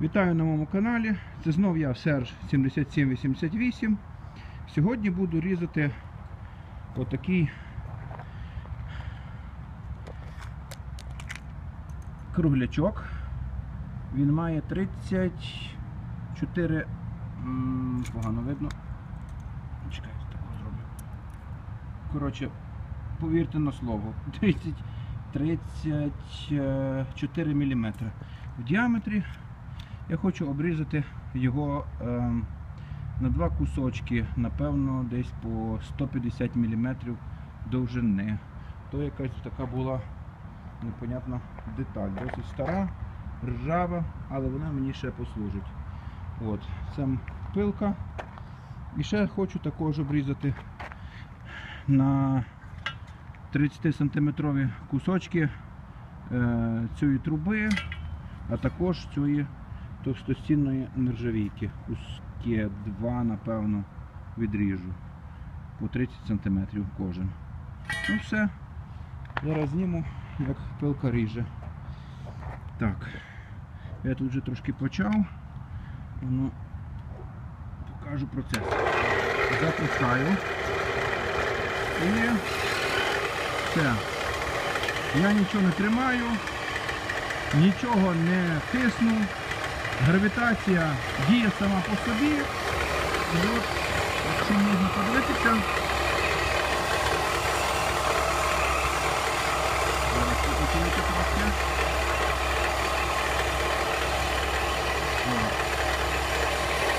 Вітаю на моєму каналі. Це знов я Серж 7788. Сьогодні буду різати отакий круглячок. Він має 34. Погано видно. Чекайте, так зроблю. Коротше, повірте на слово. 30, 34 мм в діаметрі. Я хочу обрізати його ем, на два кусочки, напевно, десь по 150 мм довжини. То якась така була непонятна деталь. Досить стара, ржава, але вона мені ще послужить. От, це пилка. І ще хочу також обрізати на 30 сантиметрові кусочки е, цієї труби, а також цієї товстостінної нержавійки. Куски два, напевно, відріжу. По 30 см кожен. Ну все. Зараз зніму, як пилка ріже. Так. Я тут вже трошки почав. Ну, покажу процес. Запускаю. І все. Я нічого не тримаю, нічого не тисну. Гравітація діє сама по собі. І от, якщо можна подивитися.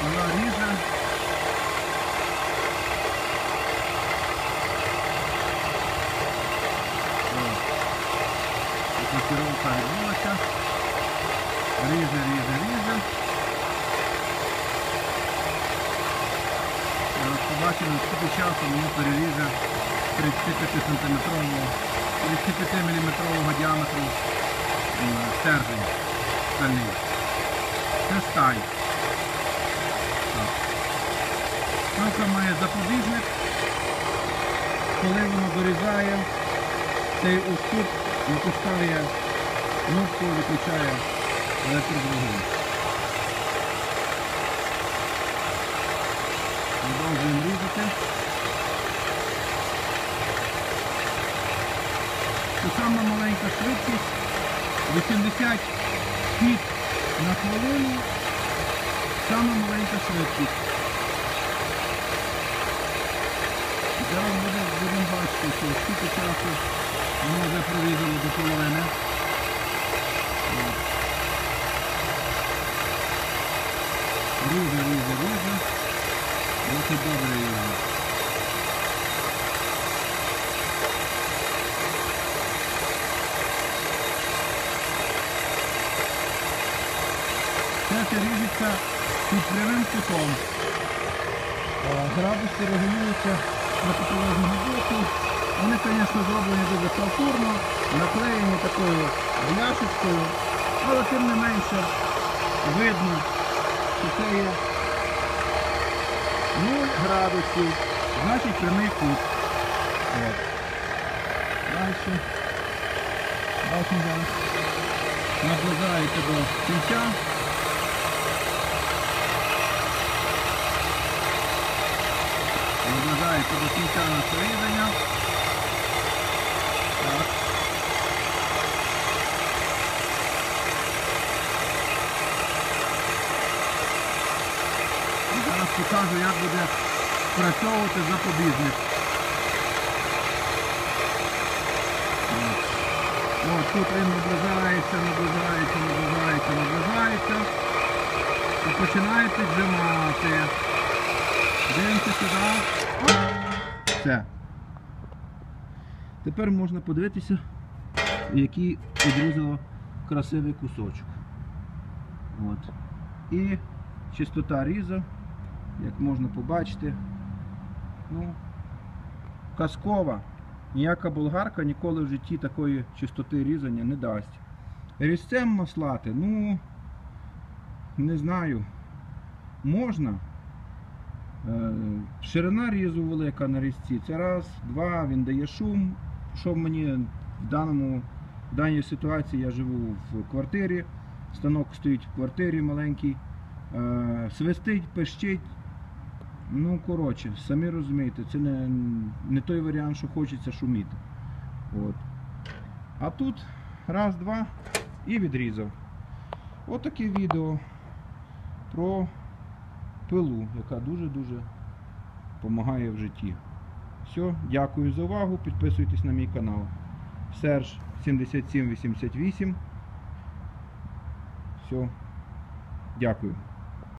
Вона ріже. Ріже, ріже, ріже. Побачимо, скільки часу воно переріже 35 сантиметрового 35 мм діаметру стержень стальний. Це стай. Пилка має запобіжник. Коли воно дорізає, цей ось тут випускає кнопку, виключає електродвигун. Продовжуємо різати. Це сама маленька швидкість. 80 фіт на хвилину. Сама маленька швидкість. Зараз будемо бачити, що скільки часу воно вже прорізало до половини. От. Ріже, ріже, ріже. Добре ріже. Це ріжеться під прямим кутом. Е, Градуси регулюються на протилежному боку. Вони, звісно, зроблені дуже халтурно, наклеєні такою бляшечкою, але тим не менше видно, що це є 0 градусів, значить прямий кут. От. Далі. Бачимо зараз. Наближається до кінця. Наближається до кінця на різання. Так. І зараз покажу, як буде спрацьовувати запобіжник. От тут він наближається, наближається, наближається, наближається. І починає піджимати. Дивимося сюди. Все. Тепер можна подивитися, який відрізало красивий кусочок. От. І чистота різа, як можна побачити, ну, казкова. Ніяка болгарка ніколи в житті такої чистоти різання не дасть. Різцем маслати, ну, не знаю, можна. Е, Ширина різу велика на різці. Це раз, два, він дає шум. Що мені в даному в даній ситуації я живу в квартирі, станок стоїть в квартирі маленький, е, свистить, пищить. Ну, коротше, самі розумієте, це не, не той варіант, що хочеться шуміти. От. А тут раз, два і відрізав. Отаке відео про пилу, яка дуже-дуже допомагає в житті. Все, дякую за увагу. Підписуйтесь на мій канал. Серж 7788. Все. Дякую.